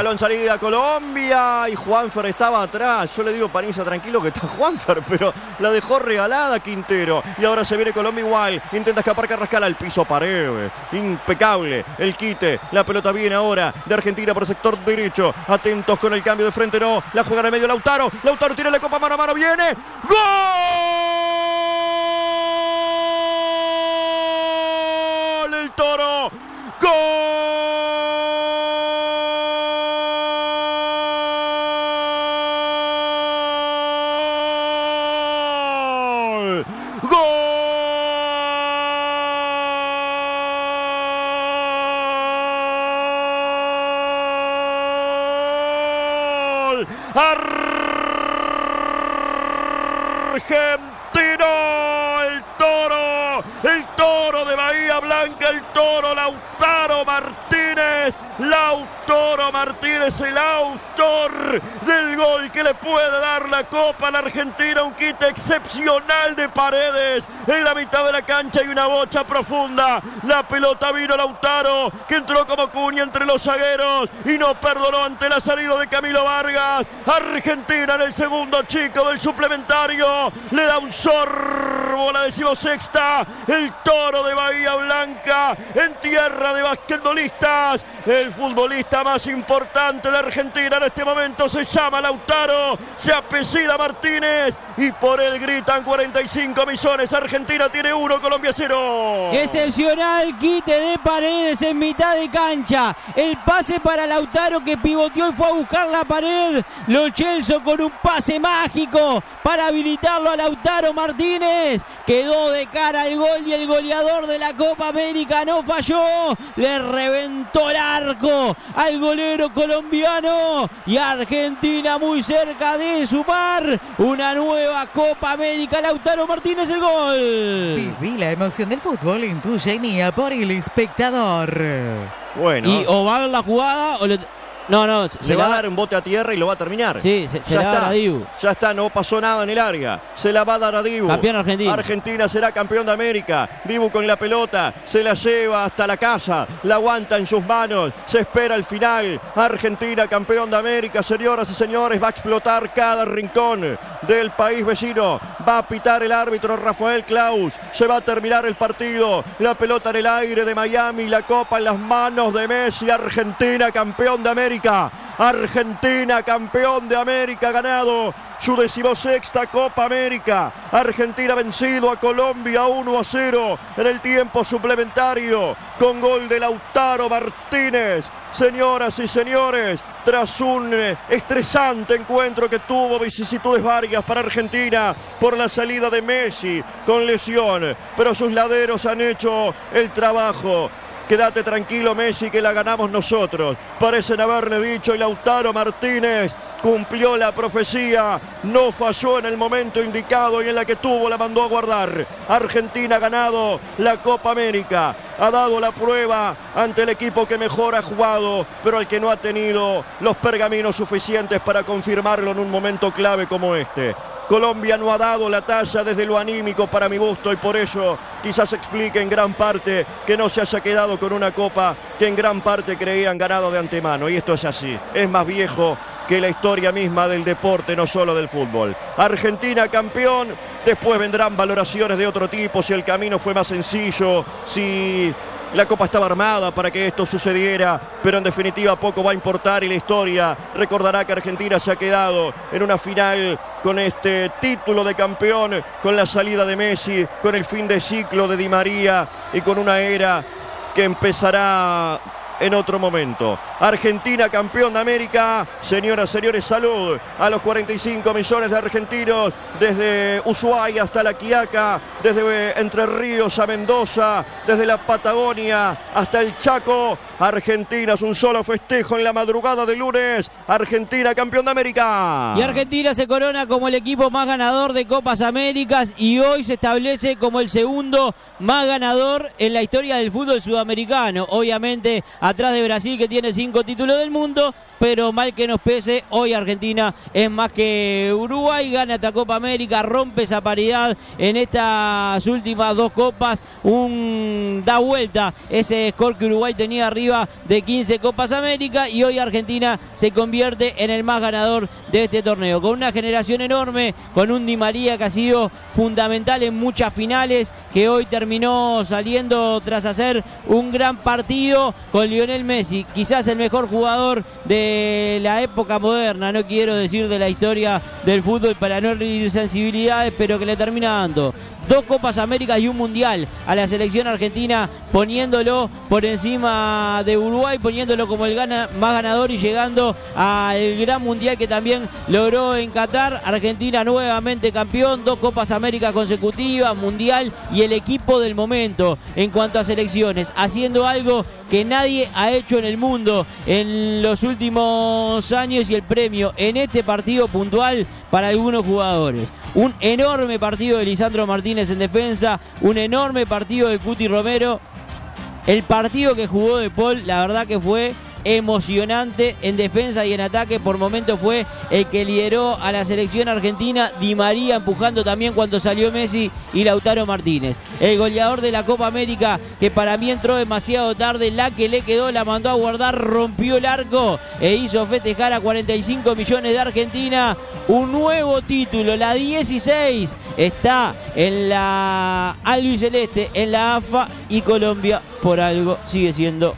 Balón salida Colombia y Juanfer estaba atrás. Yo le digo Paniza tranquilo que está Juanfer, pero la dejó regalada Quintero. Y ahora se viene Colombia igual. Intenta escapar Carrascal al piso Paredes. Impecable el quite. La pelota viene ahora de Argentina por el sector derecho. Atentos con el cambio de frente, no. La juega en el medio Lautaro. Lautaro tiene la copa mano a mano. Viene. ¡Gol! El toro. ¡Gol! Argentino, el toro, el toro de Bahía Blanca, el toro Lautaro Martínez, Lautaro Martínez, el autor del gol que le puede dar la copa a la Argentina, un kit excepcional de paredes, en la mitad de la cancha hay una bocha profunda, la pelota vino Lautaro, que entró como cuña entre los zagueros y no perdonó ante la salida de Camilo Vargas, Argentina en el segundo chico del suplementario, le da un sorbo la decimosexta, el toro de Bahía En tierra de basquetbolistas, el futbolista más importante de Argentina en este momento se llama Lautaro, se apellida Martínez y por él gritan 45 millones, Argentina tiene uno, Colombia cero. Excepcional quite de paredes en mitad de cancha. El pase para Lautaro que pivoteó y fue a buscar la pared. Lo Chelso con un pase mágico para habilitarlo a Lautaro Martínez. Quedó de cara al gol y el goleador de la Copa América no falló. Le reventó el arco al golero colombiano y Argentina muy cerca de sumar una nueva Copa América. Lautaro Martínez el gol. Viví la emoción del fútbol en tuya y mía por el espectador. Bueno, Y o va a ver la jugada o le... No, no, se, va a dar un bote a tierra y lo va a terminar. Sí, se, se ya la va a está, dar a Dibu. ya está, no pasó nada en el área. Se la va a dar a Dibu. Campeón argentino. Argentina será campeón de América. Dibu con la pelota, se la lleva hasta la casa, la aguanta en sus manos, se espera el final. Argentina campeón de América, señoras y señores, va a explotar cada rincón del país vecino. Va a pitar el árbitro Rafael Klaus. Se va a terminar el partido. La pelota en el aire de Miami, la copa en las manos de Messi. Argentina campeón de América. Argentina campeón de América ganado su decimosexta Copa América. Argentina vencido a Colombia 1 a 0 en el tiempo suplementario con gol de Lautaro Martínez. Señoras y señores, tras un eh, estresante encuentro que tuvo vicisitudes varias para Argentina por la salida de Messi con lesión, pero sus laderos han hecho el trabajo. Quédate tranquilo, Messi, que la ganamos nosotros. Parecen haberle dicho y Lautaro Martínez cumplió la profecía. No falló en el momento indicado y en la que tuvo la mandó a guardar. Argentina ha ganado la Copa América. Ha dado la prueba ante el equipo que mejor ha jugado, pero al que no ha tenido los pergaminos suficientes para confirmarlo en un momento clave como este. Colombia no ha dado la talla desde lo anímico para mi gusto y por eso quizás explique en gran parte que no se haya quedado con una copa que en gran parte creían ganado de antemano. Y esto es así, es más viejo que la historia misma del deporte, no solo del fútbol. Argentina campeón, después vendrán valoraciones de otro tipo, si el camino fue más sencillo, si la copa estaba armada para que esto sucediera, pero en definitiva poco va a importar y la historia recordará que Argentina se ha quedado en una final con este título de campeón, con la salida de Messi, con el fin de ciclo de Di María y con una era que empezará en otro momento. Argentina campeón de América. Señoras, señores, salud a los 45 millones de argentinos desde Ushuaia hasta La Quiaca, desde eh, Entre Ríos a Mendoza, desde la Patagonia hasta el Chaco. Argentina es un solo festejo en la madrugada de lunes. Argentina campeón de América. Y Argentina se corona como el equipo más ganador de Copas Américas y hoy se establece como el segundo más ganador en la historia del fútbol sudamericano. Obviamente atrás de Brasil que tiene cinco títulos del mundo, pero mal que nos pese, hoy Argentina es más que Uruguay, gana esta Copa América, rompe esa paridad en estas últimas dos copas, un da vuelta ese score que Uruguay tenía arriba de 15 Copas América y hoy Argentina se convierte en el más ganador de este torneo, con una generación enorme, con un Di María que ha sido fundamental en muchas finales, que hoy terminó saliendo tras hacer un gran partido con Lionel Messi, quizás el mejor jugador de la época moderna, no quiero decir de la historia del fútbol para no herir sensibilidades, pero que le termina dando dos Copas Américas y un Mundial a la selección argentina, poniéndolo por encima de Uruguay, poniéndolo como el más ganador y llegando al gran Mundial que también logró en Qatar. Argentina nuevamente campeón, dos Copas Américas consecutivas, Mundial y el equipo del momento en cuanto a selecciones, haciendo algo que nadie ha hecho en el mundo en los últimos años y el premio en este partido puntual para algunos jugadores. Un enorme partido de Lisandro Martínez en defensa, un enorme partido de Cuti Romero. El partido que jugó de Paul, la verdad que fue emocionante en defensa y en ataque. Por momentos fue el que lideró a la selección argentina. Di María empujando también cuando salió Messi y Lautaro Martínez. El goleador de la Copa América que para mí entró demasiado tarde. La que le quedó la mandó a guardar, rompió el arco e hizo festejar a 45 millones de Argentina. Un nuevo título, la 16, está en la Albi Celeste, en la AFA y Colombia por algo sigue siendo